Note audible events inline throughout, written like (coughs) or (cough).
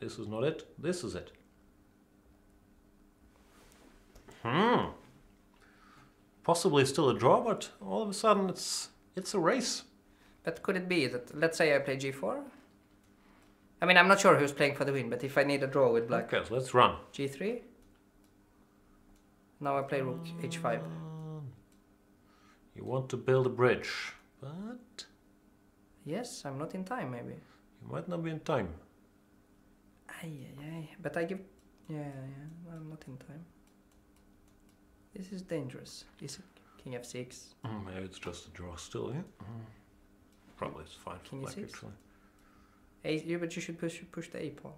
This is not it. This is it. Hmm. Possibly still a draw, but all of a sudden it's it's a race. But could it be that, let's say I play g4? I mean, I'm not sure who's playing for the win, but if I need a draw with black, Okay, so let's run. g3? Now I play rook h5. You want to build a bridge, but Yes, I'm not in time, maybe. you might not be in time. Ay. But I give. Yeah, yeah, I'm not in time. This is dangerous. Is it king f6? Mm, Maybe it's just a draw still, yeah? Mm. Probably it's fine for King black E6? actually. A, yeah, but you should push push the a pawn.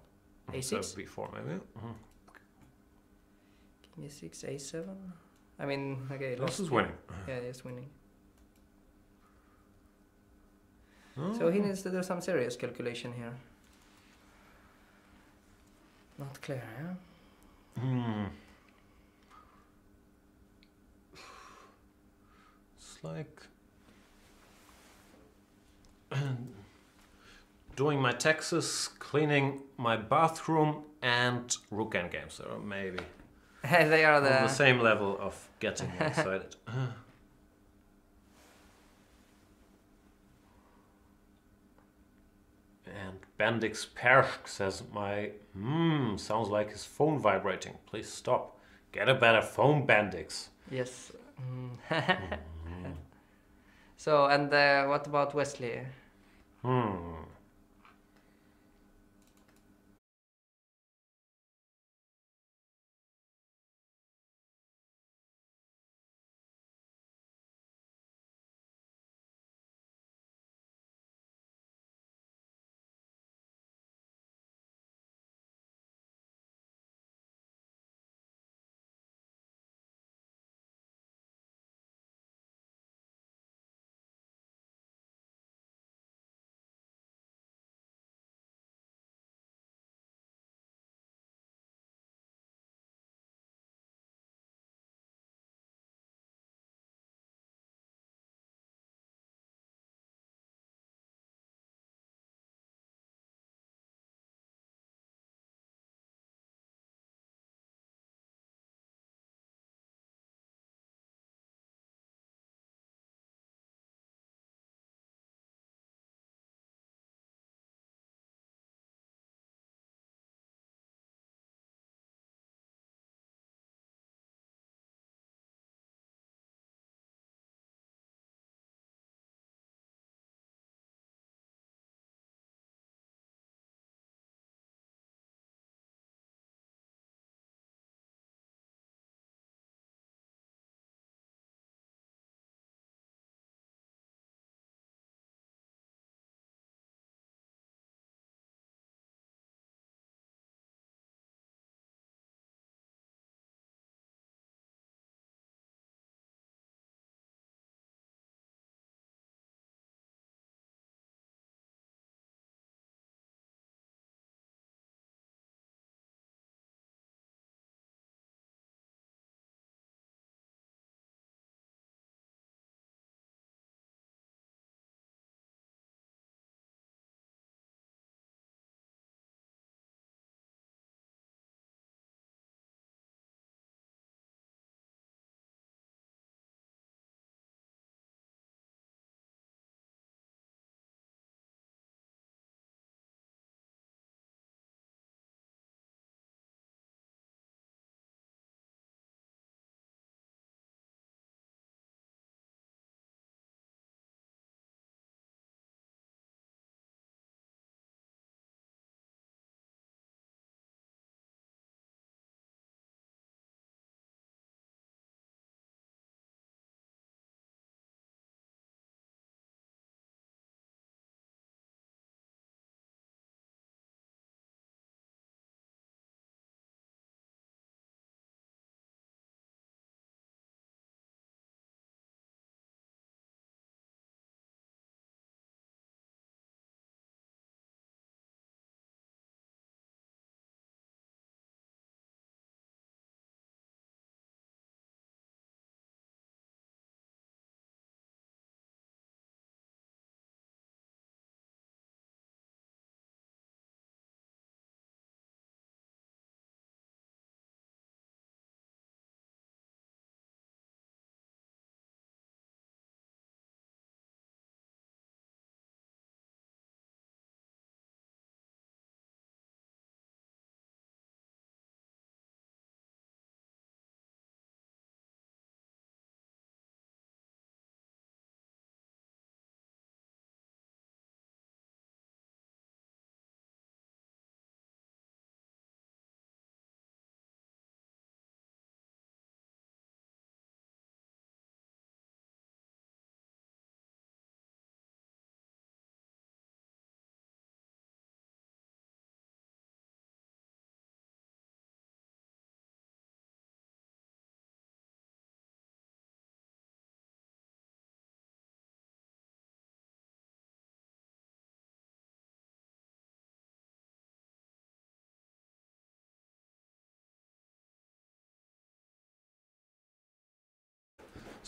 Mm, A6? b4 maybe. Mm. King e6, a7. I mean, okay, This lost. is winning. Yeah, he's winning. Oh. So he needs to do some serious calculation here. Not clear, yeah? Hmm. It's like (clears throat) doing my taxes, cleaning my bathroom, and rook endgame. So maybe (laughs) they are on the the. same level of getting one-sided. (laughs) (sighs) and Bendix Persk says, My hmm sounds like his phone vibrating. Please stop. Get a better phone, Bendix. Yes. Mm. (laughs) so, and uh, what about Wesley? Hmm.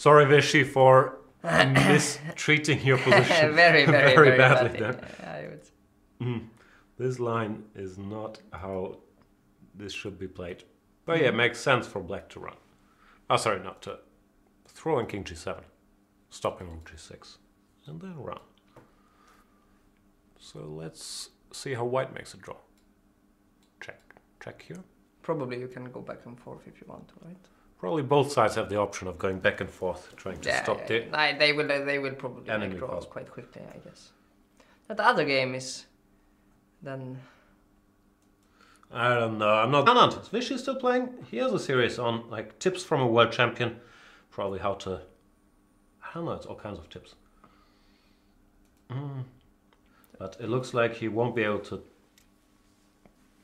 Sorry, Vishy, for (coughs) mistreating your (laughs) position very, very, (laughs) very, badly badly. there. I would. Mm. This line is not how this should be played. But yeah, it makes sense for black to run. Oh, sorry, not to throw in king g7, stopping on g6, and then run. So let's see how white makes a draw. Check, check here. Probably you can go back and forth if you want to, right? Probably both sides have the option of going back and forth, trying to Yeah, stop yeah, the. yeah. They will. They will probably Enemy make draws pass. quite quickly, I guess. That other game is then I don't know. I'm not. Anand, is Vishy still playing? He has a series on like tips from a world champion, probably how to. I don't know. It's all kinds of tips. Mm. But it looks like he won't be able to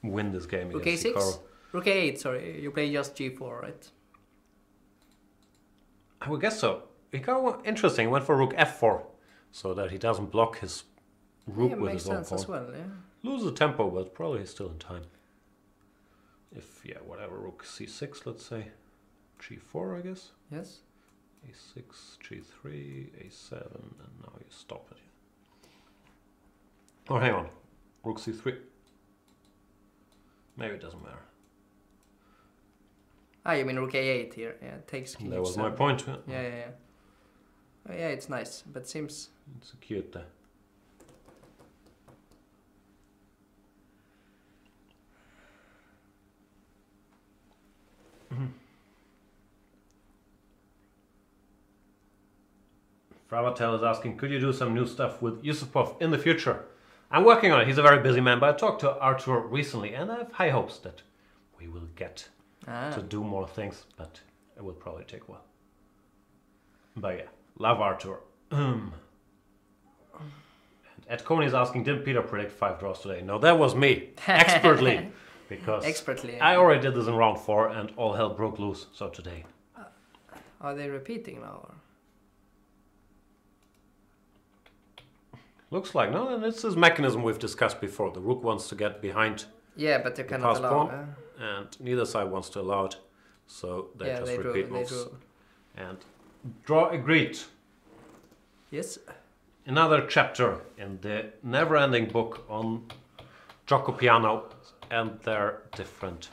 win this game Rook against a6? Rook a8. Sorry, you play just g4, right? I would guess so. Hikaru, interesting. Went for Rook f4, so that he doesn't block his Rook yeah, with his own pawn. as well. Yeah. Loses tempo, but probably he's still in time. If yeah, whatever. Rook c6, let's say. g4, I guess. Yes. a6, g3, a7, and now you stop it. Oh, hang on. Rook c3. Maybe it doesn't matter. Ah, you mean rook a8 here? Yeah, takes king that was h7. my point. yeah. Yeah, yeah, yeah. Oh, yeah, it's nice, but seems It's cute there. Fravatel is asking, could you do some new stuff with Yusupov in the future? I'm working on it. He's a very busy man, but I talked to Artur recently, and I have high hopes that we will get ah. to do more things, but it will probably take a while. But yeah, love Artur. Um. and Ed Coney is asking, did Peter predict five draws today? No, that was me, (laughs) expertly, because expertly. I already did this in round four, and all hell broke loose. So today, Are they repeating now? Or? looks like no, and it's this mechanism we've discussed before. The rook wants to get behind, Yeah, but you The cannot allow. uh, and neither side wants to allow it. So they yeah, just they repeat They moves drew. and draw agreed. Yes. another chapter in the never-ending book on Giuoco Piano and their different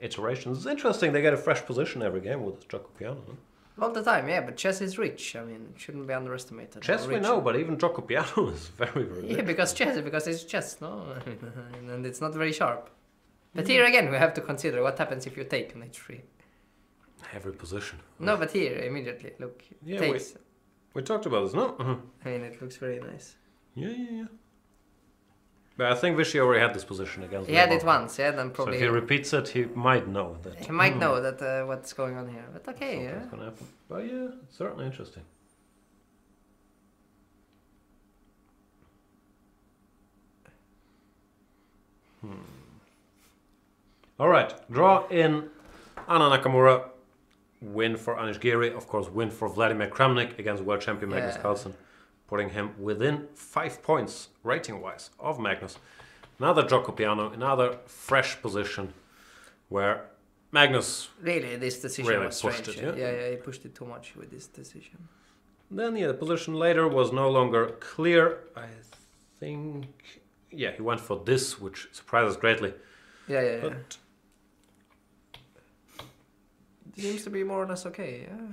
iterations. It's interesting they get a fresh position every game with Giuoco Piano. huh? All the time, yeah, but chess is rich. I mean, it shouldn't be underestimated. Chess we know, but even Giuoco Piano (laughs) is very, very Yeah, rich. because chess, because it's chess, no, (laughs) and it's not very sharp. But here again, we have to consider what happens if you take on h3. Every position. No, but here immediately, look, Yeah, takes. We talked about this, no? Uh-huh. I mean, it looks very nice. Yeah, yeah, yeah. But I think Vishy already had this position against He had Levon. it once, yeah, then So probably if he repeats it, he might know that. he might hmm, know that uh, what's going on here. But okay, yeah. something's gonna happen. But yeah, it's certainly interesting. Hmm. All right, draw in Anand Nakamura. Win for Anish Giri, of course. Win for Vladimir Kramnik against world champion Magnus Yeah. Carlsen, putting him within five points rating-wise of Magnus. Another Giuoco Piano, another fresh position where Magnus Really, this decision Really was pushed strange. it, yeah. yeah? yeah, he pushed it too much with this decision. Then yeah, the position later was no longer clear. I think yeah, he went for this, which surprises greatly. Yeah, yeah, yeah. But Seems to be more or less okay. Yeah.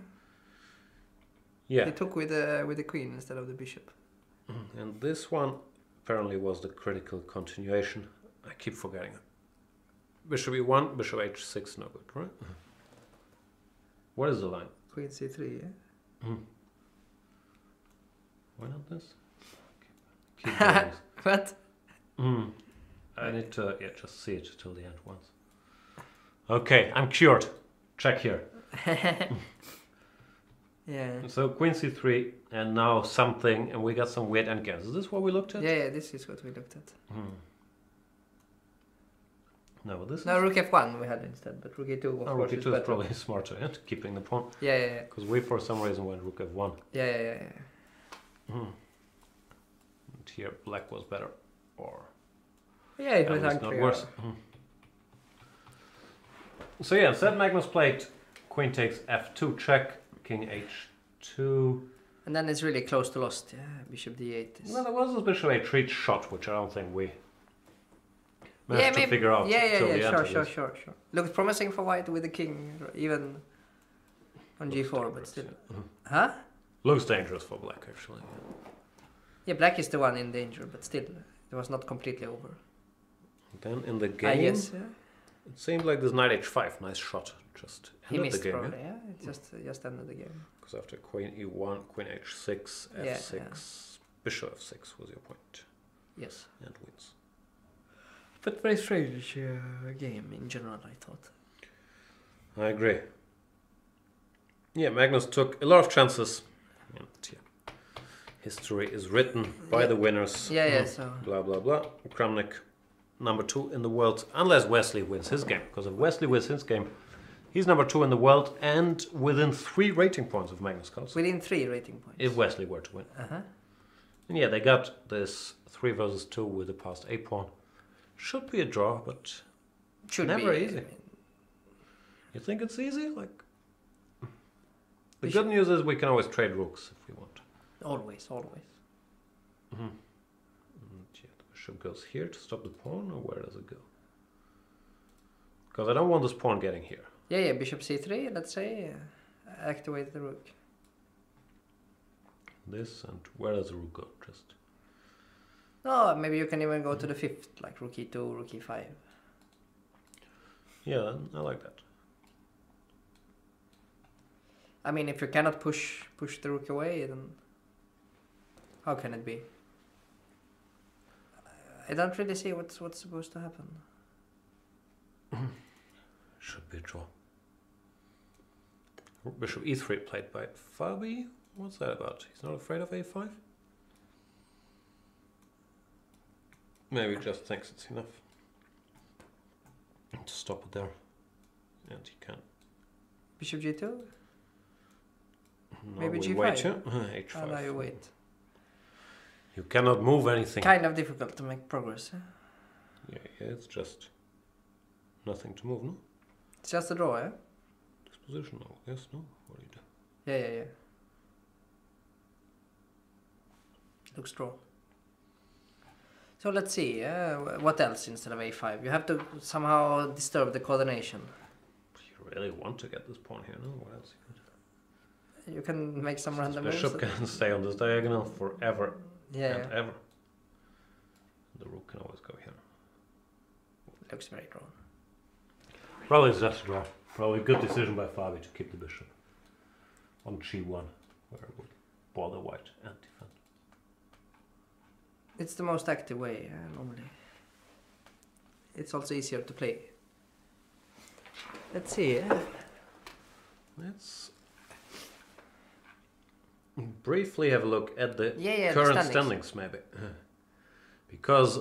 yeah, He took with the with the queen instead of the bishop. Mm-hmm. and this one apparently was the critical continuation. I keep forgetting it. Bishop e1, bishop h6, no good, right? Mm-hmm. What is the line? Queen c3. Yeah. Mm-hmm. Why not this? (laughs) Keep this. What? Mm. I need to yeah, just see it till the end once. Okay, I'm cured. Check here. (laughs) Yeah. So queen c3 and now something and we got some weird endgames. Is this what we looked at? Yeah, yeah, this is what we looked at. Hmm. No, this No, is rook f1 we had instead, but rook e2 of oh, course rook is e2 is better. probably (laughs) smarter yeah, (laughs) keeping the pawn Yeah, yeah, yeah, because we for some reason went rook f1 yeah, yeah, yeah, yeah. Hmm. and here black was better or Yeah, it was not worse. Hmm. So yeah, set Magnus played queen takes f2 check, king h2. And then it's really close to lost. Yeah, bishop d8 is. Well, there was a bishop h3 shot, which I don't think we managed yeah, to maybe. figure out. Yeah, yeah, yeah. end Sure, sure, sure, sure. Looks promising for white with the king, even on Looks g4, but still. yeah. Mhm. Huh? Looks dangerous for black, actually. Yeah, black is the one in danger, but still, it was not completely over. Then in the I game. Yeah. it seemed like this knight h5, nice shot, just ended He missed the game. probably. Yeah, it just just ended the game. Because after queen e1, queen h6, f6, bishop f6 was your point, Yes. and wins. But very strange uh, game in general, I thought. I agree. Yeah, Magnus took a lot of chances. And yeah, history is written by Yeah. the winners. Yeah, yeah. (laughs) So Blah blah blah. Kramnik, number two in the world, unless Wesley wins his game. Because if Wesley wins his game, he's number two in the world and within three rating points of Magnus Carlsen. within three rating points. If Wesley were to win. uh huh. And yeah, they got this three versus two with the past eight pawn. Should be a draw, but Should Never be easy. you think it's easy? Like the We good news is we can always trade rooks if we want. Always, always. Mm-hmm. Yeah, the bishop goes here to stop the pawn, or where does it go? Because I don't want this pawn getting here. Yeah, yeah. Bishop c3. Let's say uh, activate the rook. This and where does the rook go? Just No, maybe you can even go to the fifth, like rook e2, rook e e5. yeah, I like that. I mean, if you cannot push push the rook away, then how can it be? I don't really see what's what's supposed to happen. (laughs) Should be a draw. Bishop e3 played by Fabi. What's that about? He's not afraid of a5? Maybe just thinks it's enough. To stop it there. And he can. Bishop g2. No, Maybe we G5. Wait, yeah? (laughs) H5. Oh, now you wait. You cannot move anything. Kind of difficult to make progress. eh? Yeah, yeah, it's just nothing to move, no? It's just a draw, yeah. Disposition, no? Yes, no? What do you do? Yeah, yeah, yeah. Looks draw. So let's see. Uh, what else instead of a5? You have to somehow disturb the coordination. You really want to get this pawn here, no? What else? you You can make some random moves. bishop can (laughs) stay on this diagonal forever Yeah, and yeah. ever. The rook can always go here. looks very drawn. Probably it's just a draw. Probably a good decision by Fabi to keep the bishop on g1, where it would bother white and defend. It's the most active way uh, normally. It's also easier to play. Let's see. Uh, Let's briefly have a look at the yeah, yeah. the current standings. standings, maybe. Because